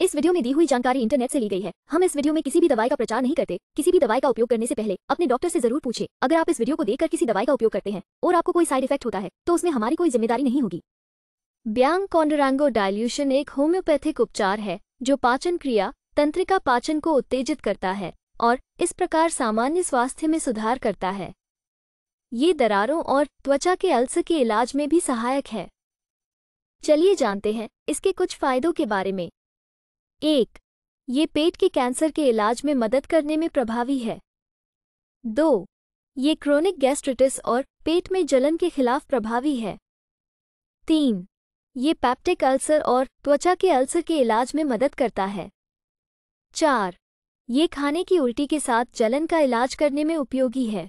इस वीडियो में दी हुई जानकारी इंटरनेट से ली गई है। हम इस वीडियो में किसी भी दवाई का प्रचार नहीं करते। किसी भी दवाई का उपयोग करने से पहले अपने डॉक्टर से ज़रूर पूछे। अगर आप इस वीडियो को देखकर किसी दवाई का उपयोग करते हैं और आपको कोई साइड इफ़ेक्ट होता है तो उसमें हमारी कोई ज़िम्मेदारी नहीं होगी। ब्यांग कॉन्डरांगो डायल्यूशन एक होम्योपैथिक उपचार है, जो पाचन क्रिया, तंत्रिका पाचन को उत्तेजित करता है और इस प्रकार सामान्य स्वास्थ्य में सुधार करता है। ये दरारों और त्वचा के अल्सर के इलाज में भी सहायक है। चलिए जानते हैं इसके कुछ फायदों के बारे में। एक, ये पेट के कैंसर के इलाज में मदद करने में प्रभावी है। दो, ये क्रोनिक गैस्ट्रिटिस और पेट में जलन के खिलाफ प्रभावी है। तीन, ये पैप्टिक अल्सर और त्वचा के अल्सर के इलाज में मदद करता है। चार, ये खाने की उल्टी के साथ जलन का इलाज करने में उपयोगी है।